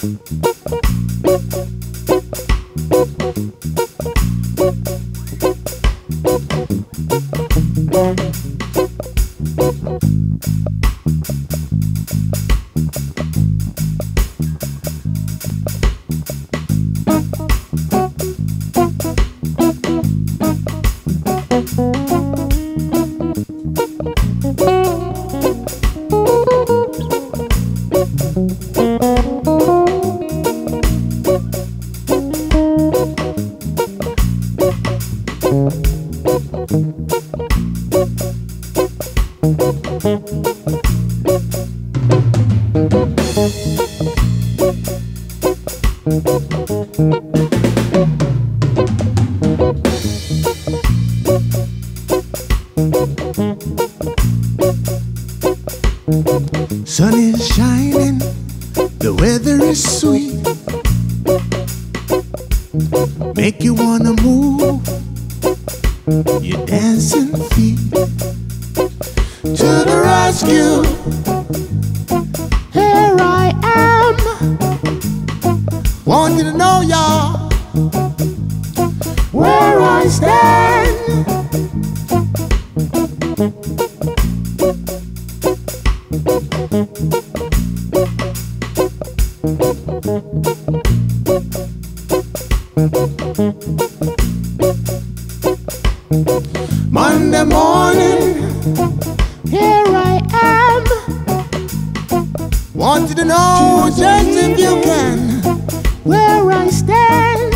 Sun Make you wanna move your dancing feet to the rescue. Monday morning, here I am. Want you to know just if you can where I stand.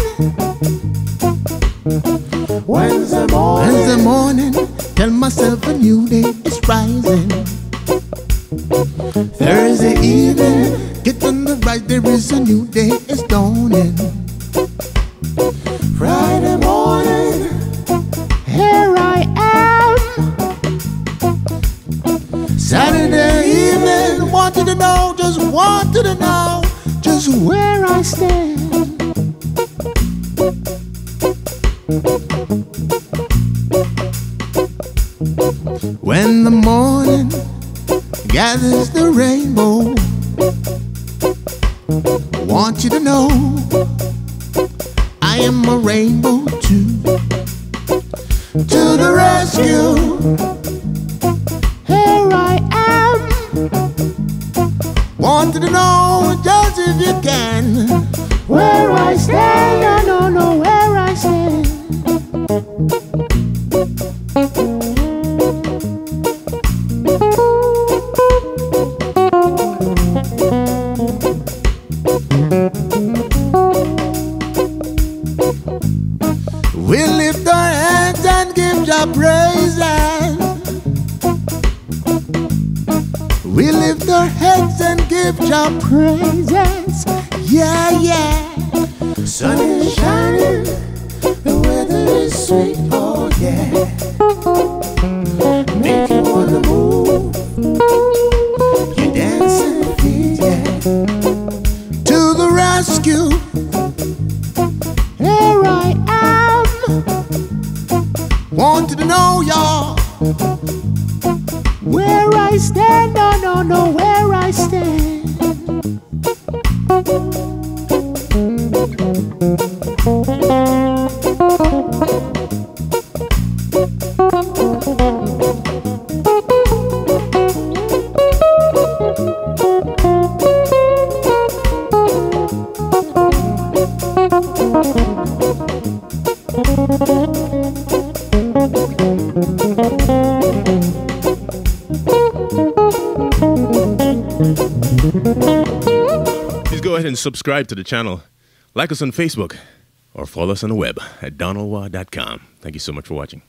Wednesday morning, Wednesday morning, tell myself a new day is rising. Thursday evening, get on the right, there is a new day is dawning. Friday morning, here I am. Saturday evening, want you to know, just want you to know, just where I stand. When the morning gathers the rainbow, want you to know I am a rainbow too. To the rescue, here I am. Want to know just if you can where I stand. Lift our hands and give Jah praises. We lift our heads and give Jah praises. Yeah, yeah. Sun is shining, the weather is sweet. Wanted to know y'all where I stand. No, no, no, where I stand. And subscribe to the channel. Like us on Facebook or follow us on the web at donaldwaugh.com. Thank you so much for watching.